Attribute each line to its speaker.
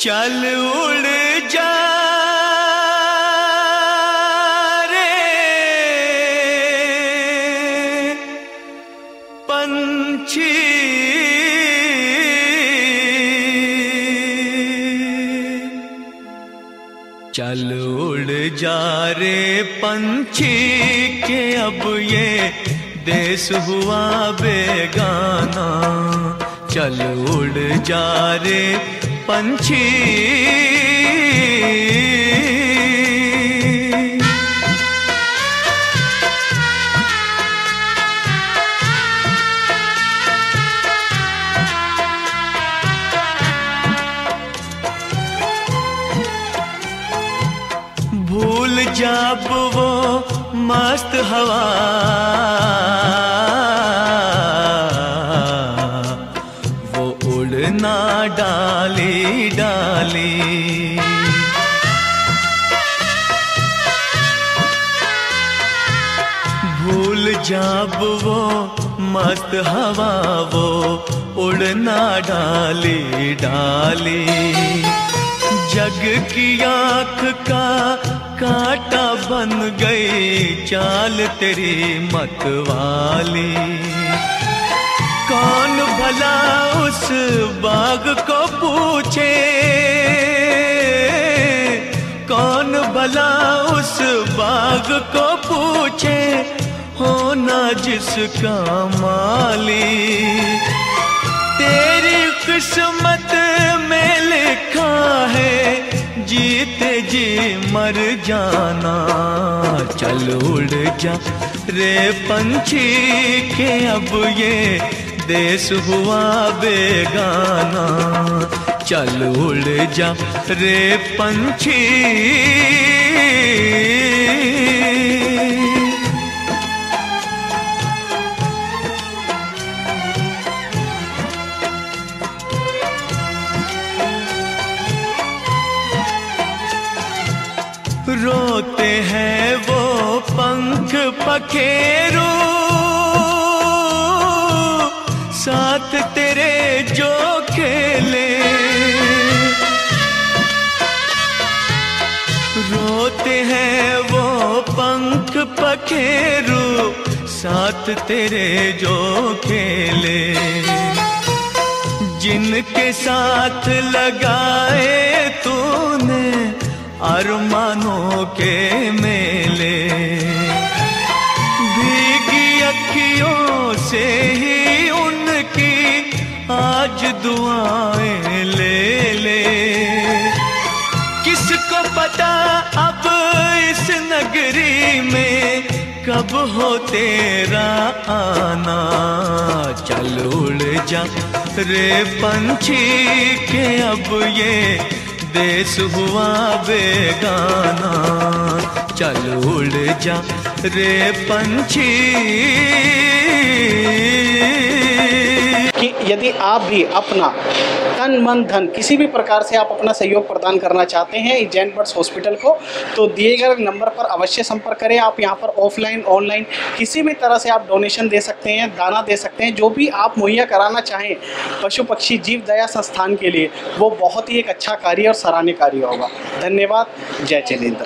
Speaker 1: चल उड़ जा रे। पंछी। चल उड़ जा रे पंछी के अब ये देश हुआ बेगाना। चल उड़ जा रे पंछी। भूल जब वो मस्त हवा। उड़ना डाली डाली। भूल जाब वो मत हवा वो उड़ना डाली डाली। जग की आँख का कांटा बन गई चाल तेरी मतवाली कौन भला उस बाग को पूछे? कौन भला उस बाग को पूछे? होना जिसका माली। तेरी किस्मत में लिखा है, जीते जी मर जाना। चल उड़ जा रे पंछी के अब ये देश हुआ बेगाना। चल उड़ जा रे पंछी। रोते हैं वो पंख पखेरू। साथ तेरे जो खेले। रोते हैं वो पंख पखेरू, साथ तेरे जो खेले। जिनके साथ लगाए तूने अरमानों के मेले। भीगी अखियों से ही उनकी आज दुआएँ ले ले। किसको पता अब इस नगरी में कब हो तेरा आना। चल उड़ जा रे पंछी के अब ये देश हुआ बेगाना। चल उड़ जा रे पंछी।
Speaker 2: कि यदि आप भी अपना तन, मन, धन किसी भी प्रकार से आप अपना सहयोग प्रदान करना चाहते हैं जैन बर्ड्स हॉस्पिटल को तो दिए गए नंबर पर अवश्य संपर्क करें। आप यहाँ पर ऑफलाइन, ऑनलाइन किसी भी तरह से आप डोनेशन दे सकते हैं, दाना दे सकते हैं, जो भी आप मुहैया कराना चाहें पशु, पक्षी, जीव, दया संस्थान के लिए, वो बहुत ही एक अच्छा कार्य और सराहनीय कार्य होगा। धन्यवाद। जय चलेंद्र